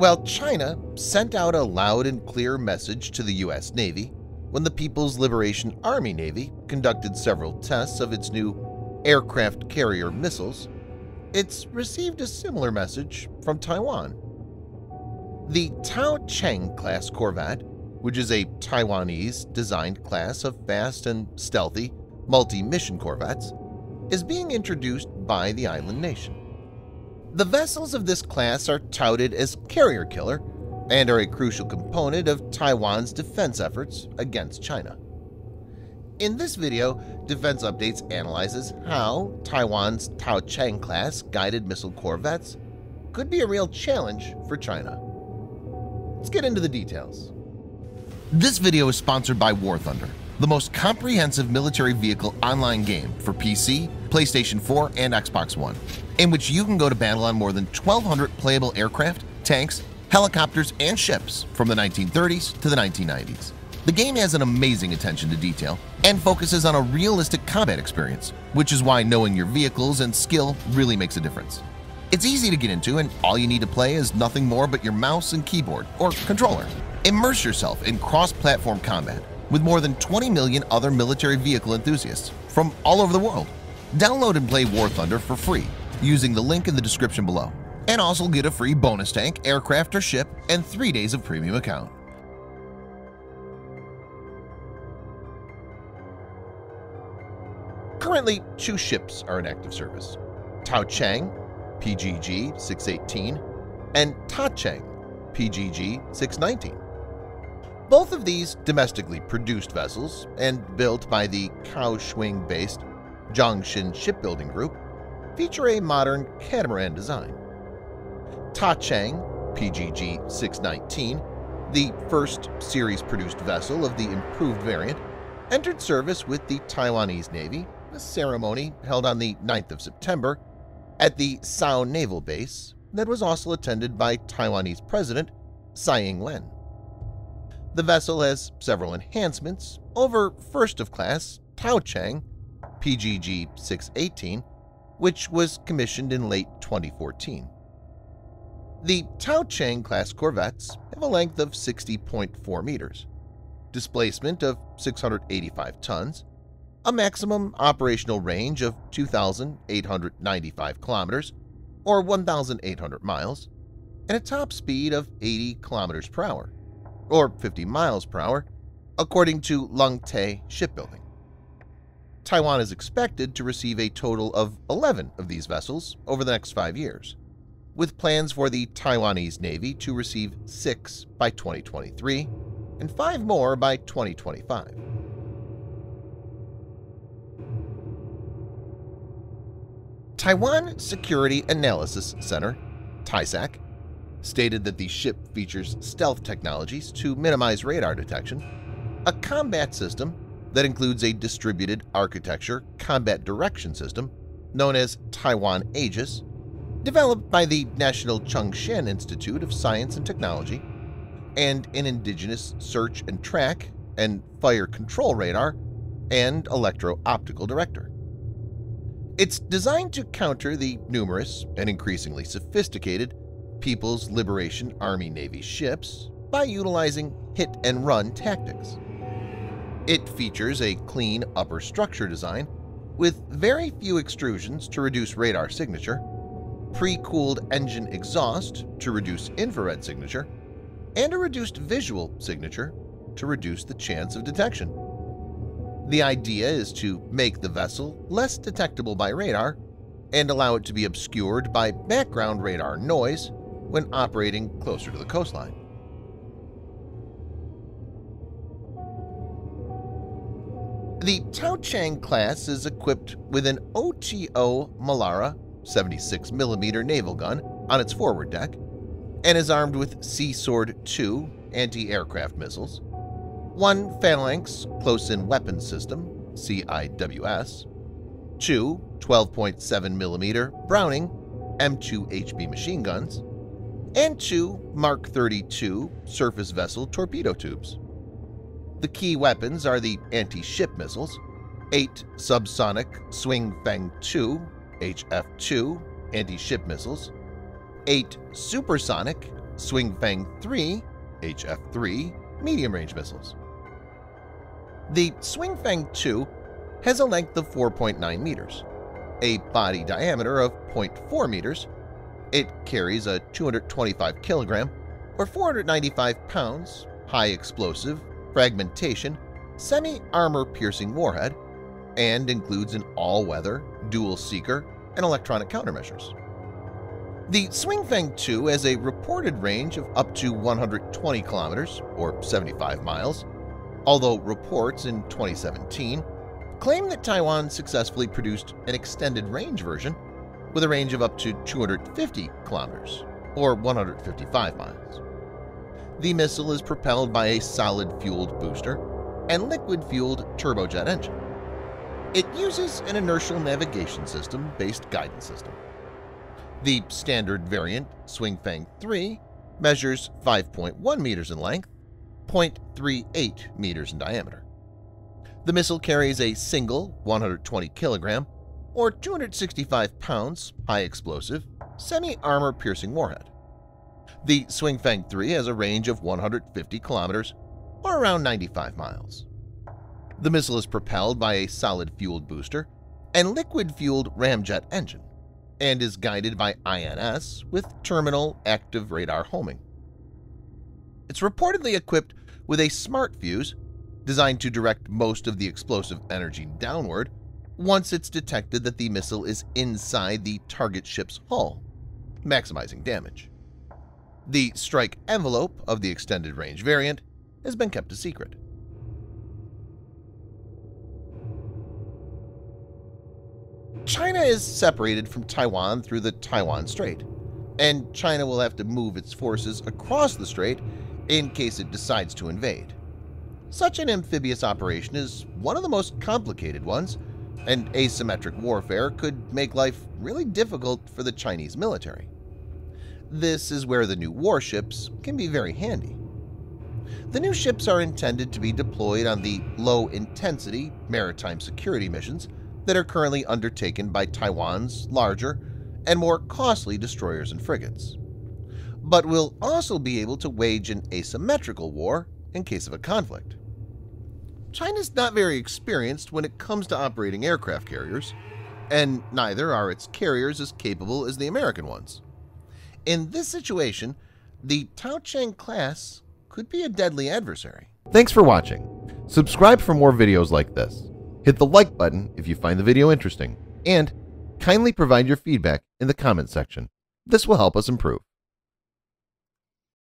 Well, China sent out a loud and clear message to the U.S. Navy when the People's Liberation Army Navy conducted several tests of its new aircraft carrier missiles, it's received a similar message from Taiwan. The Tuo Chiang-class corvette, which is a Taiwanese-designed class of fast and stealthy multi-mission corvettes, is being introduced by the island nation. The vessels of this class are touted as carrier killer and are a crucial component of Taiwan's defense efforts against China. In this video, Defense Updates analyzes how Taiwan's Tuo Chiang class guided missile corvettes could be a real challenge for China. Let's get into the details. This video is sponsored by War Thunder, the most comprehensive military vehicle online game for PC, PlayStation 4, and Xbox One, in which you can go to battle on more than 1,200 playable aircraft, tanks, helicopters, and ships from the 1930s to the 1990s. The game has an amazing attention to detail and focuses on a realistic combat experience, which is why knowing your vehicles and skill really makes a difference. It's easy to get into and all you need to play is nothing more but your mouse and keyboard or controller. Immerse yourself in cross-platform combat with more than 20 million other military vehicle enthusiasts from all over the world. Download and play War Thunder for free using the link in the description below and also get a free bonus tank, aircraft or ship, and 3 days of premium account. Currently, two ships are in active service, Tuo Chiang PGG 618 and Ta Chiang PGG 619. Both of these domestically produced vessels and built by the Kaohsiung-based Jong Shyn Shipbuilding Group feature a modern catamaran design. Ta Chiang PGG 619, the first series-produced vessel of the improved variant, entered service with the Taiwanese Navy, a ceremony held on the 9th of September at the Suao Naval Base that was also attended by Taiwanese President Tsai Ing-wen. The vessel has several enhancements over first-of-class Tuo Chiang PGG 618, which was commissioned in late 2014. The Tuo Chiang class corvettes have a length of 60.4 meters, displacement of 685 tons, a maximum operational range of 2,895 kilometers or 1,800 miles, and a top speed of 80 kilometers per hour or 50 miles per hour, according to Lung Lungte Shipbuilding. Taiwan is expected to receive a total of 11 of these vessels over the next five years with plans for the Taiwanese Navy to receive six by 2023 and five more by 2025. Taiwan Security Analysis Center TISAC, stated that the ship features stealth technologies to minimize radar detection, a combat system that includes a distributed architecture combat direction system known as Taiwan Aegis, developed by the National Chung-Shan Institute of Science and Technology, and an indigenous search and track and fire control radar and electro-optical director. It's designed to counter the numerous and increasingly sophisticated People's Liberation Army Navy ships by utilizing hit-and-run tactics. It features a clean upper structure design with very few extrusions to reduce radar signature pre-cooled engine exhaust to reduce infrared signature, and a reduced visual signature to reduce the chance of detection. The idea is to make the vessel less detectable by radar and allow it to be obscured by background radar noise when operating closer to the coastline. The Tuo Chiang class is equipped with an OTO Melara 76mm naval gun on its forward deck and is armed with Sea Sword 2 anti-aircraft missiles, one Phalanx Close-In Weapon System CIWS, two 12.7mm Browning M2HB machine guns, and two Mark 32 surface vessel torpedo tubes. The key weapons are the anti-ship missiles, eight subsonic Hsiung Feng 2 HF-2 anti-ship missiles, 8 supersonic Hsiung Feng 3 HF-3 medium-range missiles. The Hsiung Feng 2 has a length of 4.9 meters, a body diameter of 0.4 meters, it carries a 225 kilogram or 495 pounds high explosive, fragmentation, semi-armor piercing warhead, and includes an all-weather, dual-seeker, and electronic countermeasures. The Hsiung Feng 2 has a reported range of up to 120 kilometers or 75 miles, although reports in 2017 claim that Taiwan successfully produced an extended range version with a range of up to 250 kilometers or 155 miles. The missile is propelled by a solid-fueled booster and liquid-fueled turbojet engine. It uses an inertial navigation system-based guidance system. The standard variant, Hsiung Feng 3, measures 5.1 meters in length, 0.38 meters in diameter. The missile carries a single 120 kilogram or 265 pounds high explosive semi-armor piercing warhead. The Hsiung Feng 3 has a range of 150 kilometers or around 95 miles. The missile is propelled by a solid-fueled booster and liquid-fueled ramjet engine and is guided by INS with terminal active radar homing. It's reportedly equipped with a smart fuse designed to direct most of the explosive energy downward once it's detected that the missile is inside the target ship's hull, maximizing damage. The strike envelope of the extended range variant has been kept a secret. China is separated from Taiwan through the Taiwan Strait, and China will have to move its forces across the strait in case it decides to invade. Such an amphibious operation is one of the most complicated ones, and asymmetric warfare could make life really difficult for the Chinese military. This is where the new warships can be very handy. The new ships are intended to be deployed on the low-intensity maritime security missions that are currently undertaken by Taiwan's larger and more costly destroyers and frigates, but will also be able to wage an asymmetrical war in case of a conflict. China's not very experienced when it comes to operating aircraft carriers, and neither are its carriers as capable as the American ones. In this situation, the Tuo Chiang class could be a deadly adversary. Thanks for watching. Subscribe for more videos like this. Hit the like button if you find the video interesting, and kindly provide your feedback in the comment section. This will help us improve.